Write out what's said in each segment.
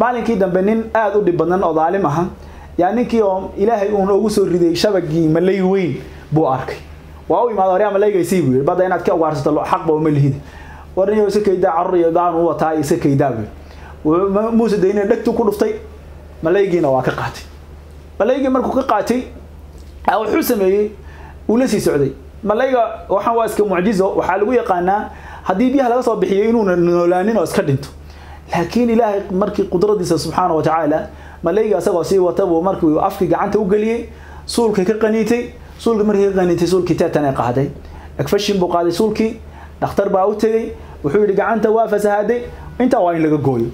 maalinkii dambe nin aada u dhib badnan oo daalim aha yaa ninkii oo ilaahay uun ugu soo riday shabagii malay weyn buu arkay. Waa u imaada waryaa malaygaysii buu yidhi badda inaad ka ugaarsato xaqba uma lihid. Warniyo isa kaydaa carur iyo daan u wataa isa kaydaa buu muuse dayne dhegtuu ku dhuftay malaygiina waa ka qaatay. Malaygii markuu ka qaatay wuxuu sameeyey uu la sii socday. Malayga waxaan waa iska mucjizo waxaa lagu yaqaanaa haddii biyaha laga soo bixiyo inuuna noolaanin oo iska dhinto laakiin ilaahay markii qudradiisa subxaana wa tacaala malayga isagoo sii wata buu markii afkii gacanta u geliyey suulkii ka qaniitay suulkii markii ka qaniitay suulkii teetan ay qaaday. Agfashin buu qaaday suulkii dhakhtar baa u tegey wuxuu yidhi gacanta waa fasahaaday intaa waa in laga gooyo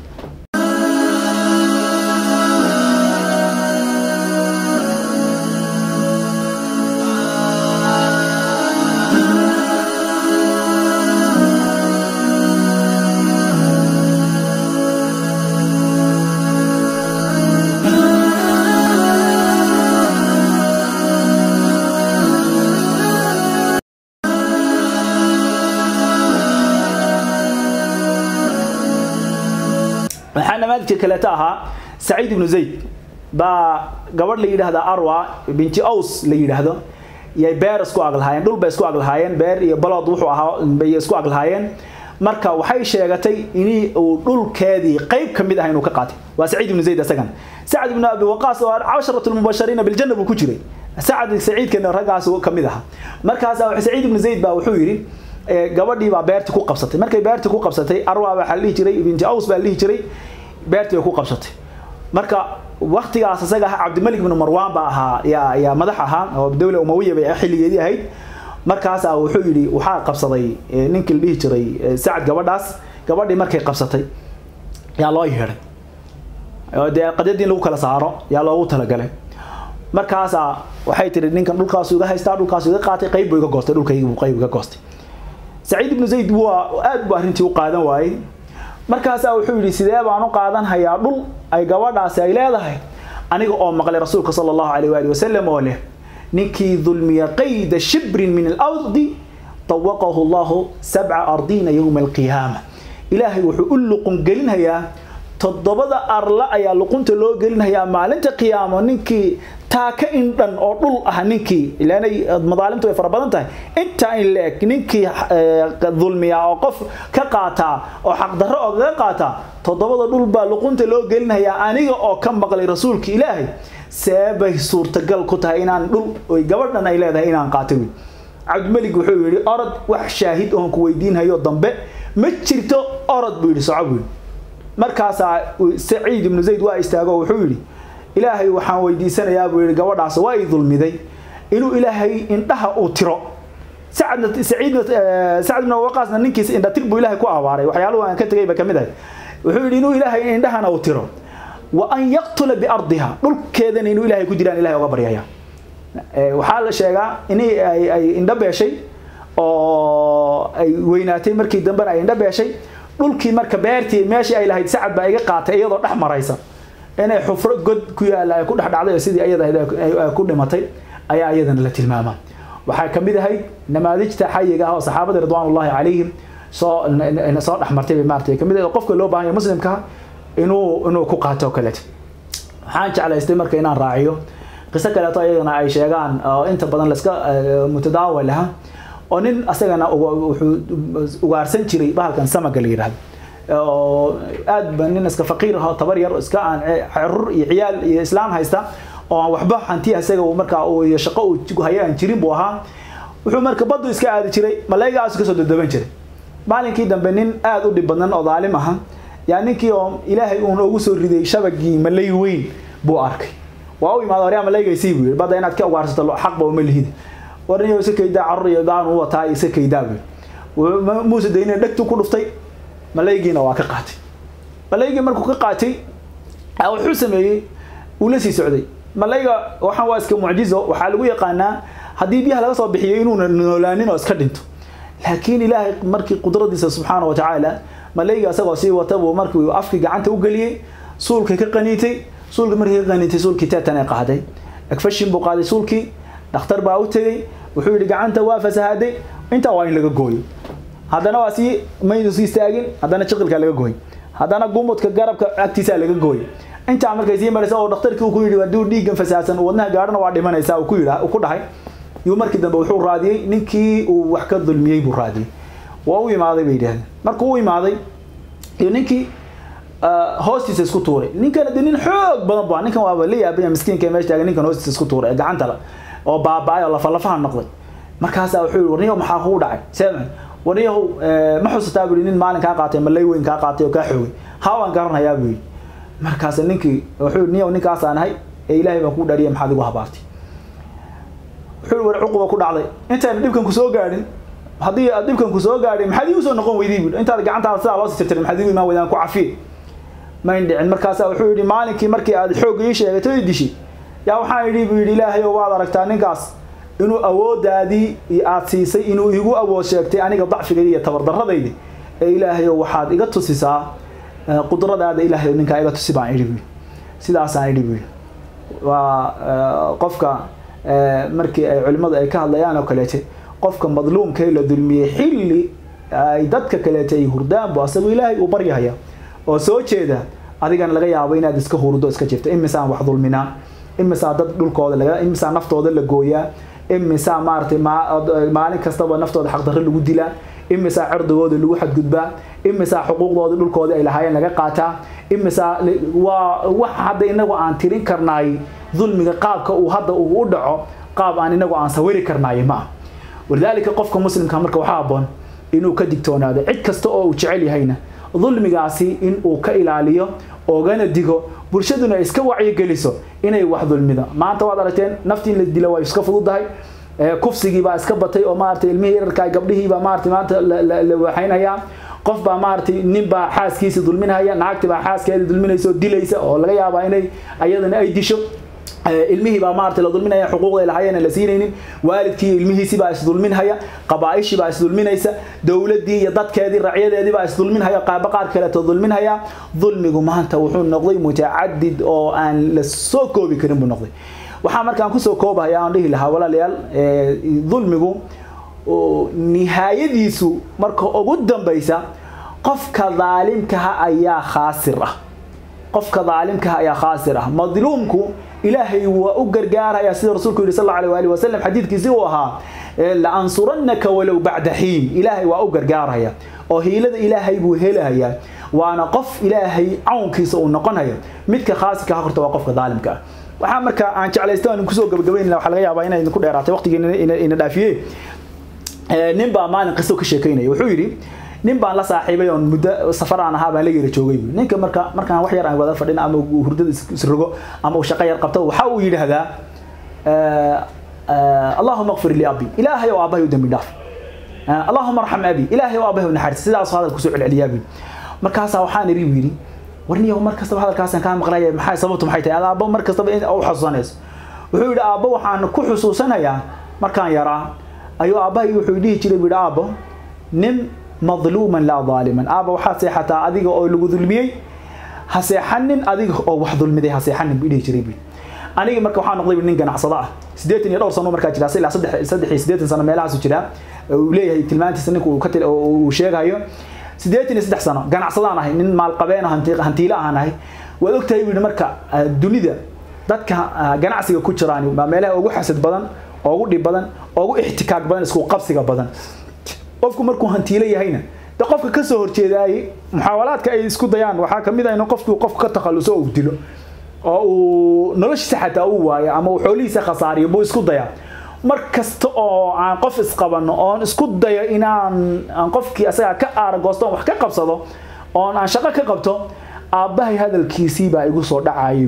waxaa namaadijka kaleeto ahaa saciid ibnu zayd. Baa gabadh la yidhaahda arwa binti aws la yidhaahdo. Yay beer isku aglahaayeen dhul bay isku aglahaayeen beer iyo balood wuxuu ahaa bay isku aglahaayeen marka waxay sheegatay in uu dhulkeedii qayb ka mid ah inuu ka qaatay. Waa saciid ibnu zayd isagan sacad ibnu abi waqaas oo casharatu lmubashariina biljanna buu ku jiray. Sacad saciidkana raggaas ka mid aha markaas saciid ibnu zayd baa wuxuu yidhi gabadhii baa beerti ku qabsatay. Markay beerti ku qabsatay arwa waxaa dhihi jiray binti aws baa dhihi jiray beertii bay ku qabsatay. Marka waktigaas isaga ahaa cabdimalik ibnu marwan baa ahaa yaa madax ahaa oo dawla umawiya bay xilligeedii ahayd. Markaasaa wuxuu yidhi waxaa qabsaday ninkii la jiray sacad gabadhaas. Gabadhii markay qabsatay yaa loo yeedhay dee qadyadii lagu kala saaro yaa loogu talagalay. Markaasaa waxay tihi ninkan dhulkaasu iga haystaa dhulkaasu iga qaatay qayb buu iga goostay dhulkaygi buu qayb iga goostay. Saciid ibnu zayd waa aad buu u qaadan waayey markaasaa wuxuu yidhi sidee baan u qaadan hayaa dhul ay gabadhaasi ay leedahay? Aniga oo maqlay rasuulka sala allahu alayh waali wasalam oo leh ninkii dulmiya qayda shibrin min alardi tawaqahu allahu sabca ardiina yowma alqiyaama. Ilaahay wuxuu u luqun gelinhayaa toddobada arla ayaa luqunta loo gelinhayaa maalinta qiyaamo. Ninkii taa ka indhan oo dhul ah ninkii ilaanay madaalimtu way fara badan tahay. Intaa in la eg ninkii dulmiya oo qof ka qaataa oo xaqdarro oo kaga qaataa toddobada dhul baa luqunta loo gelinhayaa aniga oo ka maqlay rasuulka ilaahay. Seebay suurtagal ku tahay inaan dhul oy gabadhan ay leedahay inaan qaatay. Wy cabdimelig wuxuu yidhi orod wax shaahid oon ku weydiinhayo dambe. Ma jirto orod buu yidhi soco buu markaasaa saciid ibnu zayd waa istaago wuxuu yidhi ilaahay waxaan weydiisanayaa buu yidhi gabadhaas waa i dulmiday. Inuu ilaahay indhaha uu tiro. Sacad ibn waqaasna ninkiisa indhatir buu ilaahay ku abaaray. Waxyaaluhu aan ka tegay ba ka mid ahay. Wuxuu yidhi inuu ilaahay indhahana uu tiro. Wa an yaqtula biardiha dhulkeedana inuu ilaahay ku jiraan ilahay oga baryaya waxaa la sheegaa in ay indho beeshay oo ay weynaatay markii dambena ay indho beeshay dhulkii marka beertii meeshii ay lahayd sacad baa iga qaatay iyadoo dhex maraysa. Inay xufro god ku yaalla ay ku dhex dhacday oo sidii iyada ku dhimatay ayaa iyadana la tilmaamaa waxaa ka mid ahayd namaadijta xayiga ah oo saxaabada ridwaanullahi calayhim soo soo dhex martay bay maartay ka mid ahayd qofka loo baahan yahay muslimka inuu inuu ku qaato kaleeto waxaan jeclaystay marka inaan raaciyo. Qiso kaleeto iyadana ay sheegaan oo inta badan laska mutadaawal aha oo nin asagana wuxuu ugaarsan jiray bahalkan samaga la yidhahdo oo aad ba nin iska faqiir ah oo tabar yar iska aan carur iyo ciyaal iyo islaan haysta oo aan waxba hantiya isaga markaa iyo shaqo uu haya aan jirin buu ahaa. Wuxuu marka baddu iska aadi jiray malaygaas ka soo dadaban jiray. Maalinkii dambe nin aad u dhib badnan oo daalim aha yaa ninkii oo ilaahay uun ugu soo riday shabagii malay weyn buu arkay. Waa u imaada waryaa malaygaysii buu yidhi badda inaad ka ugaarsato xaqba uma lihid warniyo isa kaydaa carur iyo daan u wataa isa kaydaa buu. Muuse dayne dhegtuu ku dhuftay. Malaygiina waa ka qaatay. Malaygii markuu ka qaatay wuxuu sameeyey uu la sii socday. Malayga waxaan waa iska mucjizo waxaa lagu yaqaanaa haddii biyaha laga soo bixiyo inuuna noolaanin oo iska dhinto. Laakiin ilaahay markii qudradiisa subxaana wa tacaala malayga isagoo sii wata buu markii afkii gacanta u geliyey suulkii ka qaniitay suulkii markii ka qaniitay suulkii teetan ay qaaday. Agfashin buu qaaday suulkii dhakhtar baa u tegey wuxuu yidhi gacanta waa fasahaaday intaa waa in laga gooyo. Haddana waa sii maydu sii istaagin haddana jiqilkaa laga gooy. Haddana gumudka garabka agtiisaa laga gooyay intaa markay sii maraysa oo dhakhtarkii ku yidhi hadduu dhiiggan fasaadsan wadnaha gaadhana waa dhimanaysaa uu ku yidha ku dhahay. Yuu markii dambe wuxuu raadiyey ninkii uu wax ka dulmiyey buu raadiyey. Waa u imaaday bay yidhahdeen markuu u imaaday iyo ninkii hoostiisa isku tuuray. Ninkan de nin xoog badan ba ninkan waaba la yaabaya miskiinka meesha taagan ninkan hoostiisa isku tuuray gacanta oo baaba-ay oo lafa lafaha noqday. Markaasaa wuxuu yihi warniyahow maxaa kugu dhacay? Seema warniyahow ma xusataa yihi nin maalin kaa qaatay malay weyn kaa qaatay oo kaa xoogay. Haa waan garanayaa buu yihi markaas ninkii wuxuu niyow ninkaasaan ahay ee ilaahay baan kuu dhaariyay maxaad igu habaartay? Wuxuu war cuquba ku dhacday. Intayna dhibkan ku soo gaadhin haddii aad dhibkan ku soo gaadhin maxaad iigu soo noqon weydii? buu intaad gacantaada sidaa loo sii tirtiray maxaad iigu imaan weydaan ku cafiye. Mayn dhicin. Markaasaa wuxuu yidhi maalinkii markii aad xoogga ii sheegatay dishi yaa waxaan idhi buu ilaahay oo waad aragtaa ninkaas inuu awoodaadii aad siisay inuu igu awood sheegtay aniga dacfigaydi iyo tabardaradaydi ee ilaahay oo waxaad iga tusisaa qudradaada ilaahay ninkaa iga tusi baan idhi buu sidaasaan waa qofka markii ay culimmadu ay ka hadlayaan oo kaleete qofka madluumkee la dulmiyey xilli ay dadka kaleete ay hurdaanbu asagoo ilaahay uu baryahaya oo soo jeeda adigana laga yaabo inaad iska hurdo iska jirto imisaan wax dulminaa imisaa dad dhulkooda laga imisaa naftooda la gooyaa imisaa maaratay maalin kastaba naftooda xaqdarro lagu dilaa imisaa cirdigooda lagu xadgudbaa imisaa xuquuqdooda dhulkooda ay lahaayeen laga qaataa imisaa waa wax hadda inagu aan tirin karnaay dulmiga qaabka uu hadda uu u dhaco qaab aan inagu aan sawiri karnaay ma ah walidaalika qofka muslimka marka waxaa aboon inuu ka digtoonaado cid kasta oo uu jecel yahayna dulmigaasi in uu ka ilaaliyo oogana digo bulshaduna iska wacyigeliso inay wax dulmido maanta waad aragteen naftii in la dilo waa iska fududahay kufsigii baa iska batay oo maaragtay ilmihii yararka gabdhihiibaa maaragtay maanta la waxaynayaa qof baa maaragtay nin baa xaaskiisa dulminaya naagti baa xaaskeeda dulminaysa oo dilaysa oo laga yaabaa inay ayadana ay disho ilmihii baa maaragtay la dulminaya xuquuqda ay lahaayeen la siinaynin waalidkii ilmihiisii baa isdulminhaya qabaaishii baa isdulminaysa dowladii iyo dadkeedii racyadeedii baa isdulminhaya qaaba qaar kaleeto dulminhaya. Dulmigu maanta wuxuu noqday mutacadid oo aan la soo koobi karin buu noqday. Waxaa markaan ku soo koobahaya aan dhihi lahaa walaalayaal dulmigu nihaayadiisu marka ugu dambaysa qofka daalimkaha ayaa khaasir ah. Qofka daalimkaha ayaa khaasir ah. Madluumku ilaahay waa u gargaaraya sida rasuulku yidhi sal allahu alayhi wasallam xadiidkiisi uu ahaa la ansurannaka walow bacda xiin. Ilaahay waa u gargaaraya oo hiilada ilaahay buu helayaa waana qof ilaahay cawnkiisa uu noqonaya. Midka khaasirka ha horta waa qofka daalimka ah. Waxaa marka aan jeclaysta aan ku soo gabagabaynayna waxaa laga yaabaa inay idinku dheeraatay waqtigii ina dhaafiye. Nin baa maalin qiso ka sheekaynaya. Wuxuu yidhi nin baan la saaxiibay oon muddo safar aan ahaa baan la yara joogay ninka marka markaan wax yar aan wada fadhin ama hurdada isrogo ama uu shaqo yar qabto waxa uu yidhaahdaa allahuma qfir li abi ilaahay oo aabahay u dambi dhaaf. Allahuma arxam abi. Ilaahay oo aabahay u naxariis. Sidaas hadal ku soo celceliyaa bu markaasaa waxaan iri bu yidhi mar kastaba hadalkaasaan kaa maqlaya maxay sababtu maxay tahay? Aabbo mar kastaba in u xasuusanayso. Wuxuu yidhi aabbo waxaan ku xusuusanayaa markaan yaraa ayuu aabbahay wuxuu dhihi jiray bu yidhi aabbo nin madluuman laa daaliman aaba waxaad seexataa adiga oo lagu dulmiyey ha seexanin adiga oo wax dulmiday ha seexanin buu dhihi jiray bu anigi marka waxaa noqday nin ganacsado ah. Siddeetan iyo dhowr sano markaa jiraa ilaa saddex iyo siddeetan sano meelahaasu jiraa uu leeyahay tilmaantiisa ninka uu ka sheegayo siddeetan iyo saddex sano ganacsadaan ahay nin maalqabeeno hanti hantiile ahaan ahay. Waad ogtahay buu marka dunida dadka ganacsiga ku jiraan meelaha ugu xasad badan ugu dhib badan ugu ixtikaak badan isku qabsiga badan qofku markuu hantiile yahayna de qofka ka soo horjeedaayey muxaawalaadka ay isku dayaan waxaa ka mid ah in qofku qofka ka takhaluso oo dilo oo uu noloshiisa xataa uu waayo ama uu xoolihiisa khasaariyo buu isku dayaa. Mar oo aan qof isqabano oon isku dayo inaan aan qofkii asagaa ka aaragoosto wax ka qabsado oon aan shaqo ka qabto aabbahay hadalkiisii baa igu soo dhacayay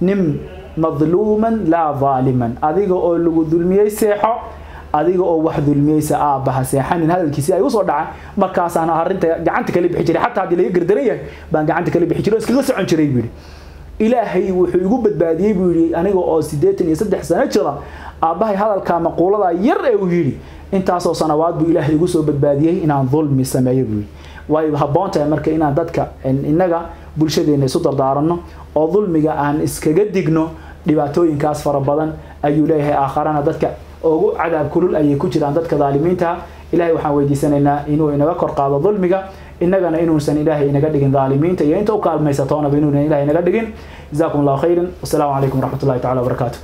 nin madluuman laa daaliman adiga oo lagu dulmiyey seexo adiga oo wax dulmiyeysa aabbaha seexanin hadalkiisii ay u soo dhaca markaasaan arrinta gacanta kala bixi jiray. Xataa haddii laga gardaran yahay baan gacanta kala bixi jiray oo iskaga socon jiray buu yidhi. Ilaahay wuxuu igu badbaadiyey buu yidhi aniga oo siddeetan iyo saddex sano jira aabbahay hadalkaa maquulada yar ee uu yidhi intaasoo sanawaad buu ilaahay igu soo badbaadiyey inaan dulmi sameeyo buu yidhi. Way habboon tahay marka inaan dadka innaga bulshadeena isu dardaaranno oo dulmiga aan iskaga digno dhibaatooyinkaas fara badan ayuu leeyahay aakharana dadka ugu cadaab kulul ayay ku jiraan dadka daalimiinta. Ilahay waxaan weydiisanaynaa inuu inaga kor qaado dulmiga innagana inuusan ilaahay inaga dhigin dhaalimiinta iyo inta u kaalmaysatoonaba inuunan ilaahay inaga dhigin. Jazaakum allahu khayran wasalaamu calaykum waraxmat ullahi tacala wabarakaatu